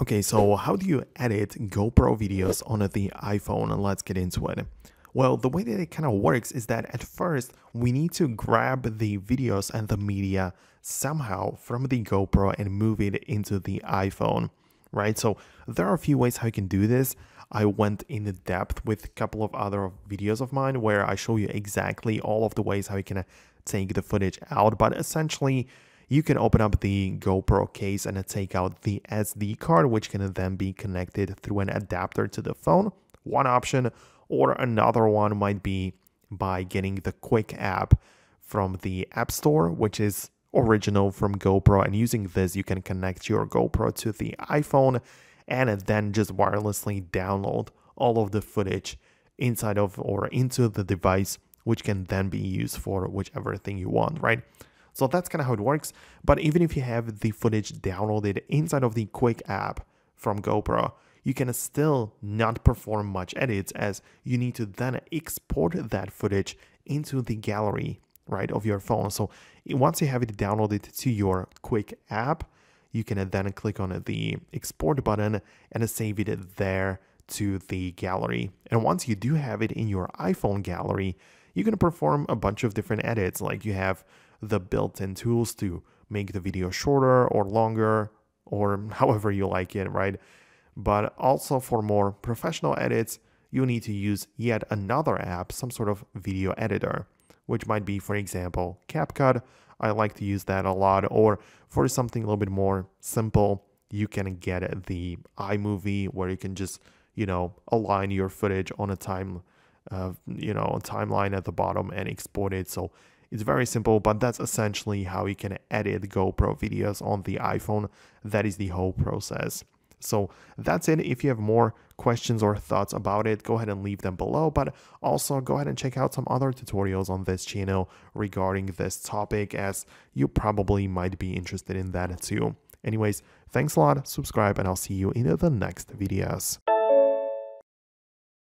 Okay, so how do you edit GoPro videos on the iPhone? Let's get into it. Well, the way that it kind of works is that at first we need to grab the videos and the media somehow from the GoPro and move it into the iPhone, right? So there are a few ways how you can do this. I went in depth with a couple of other videos of mine where I show you exactly all of the ways how you can take the footage out, but essentially you can open up the GoPro case and take out the SD card, which can then be connected through an adapter to the phone. One option, or another one might be by getting the Quik app from the App Store, which is original from GoPro. And using this, you can connect your GoPro to the iPhone and then just wirelessly download all of the footage inside of or into the device, which can then be used for whichever thing you want, right? So that's kind of how it works. But even if you have the footage downloaded inside of the Quik app from GoPro, you can still not perform much edits as you need to then export that footage into the gallery, right, of your phone. So once you have it downloaded to your Quik app, you can then click on the export button and save it there to the gallery. And once you do have it in your iPhone gallery, you can perform a bunch of different edits. Like you have the built-in tools to make the video shorter or longer or however you like it, right? But also for more professional edits, you need to use yet another app, some sort of video editor, which might be, for example, CapCut. I like to use that a lot. Or for something a little bit more simple, you can get the iMovie where you can just, you know, align your footage on a time, uh, you know, timeline at the bottom and export it. So it's very simple, but that's essentially how you can edit GoPro videos on the iPhone. That is the whole process. So that's it. If you have more questions or thoughts about it, go ahead and leave them below. But also go ahead and check out some other tutorials on this channel regarding this topic as you probably might be interested in that too. Anyways, thanks a lot, subscribe, and I'll see you in the next videos.